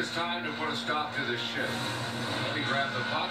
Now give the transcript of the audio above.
it's time to put a stop to this shit. Let me grab the puck.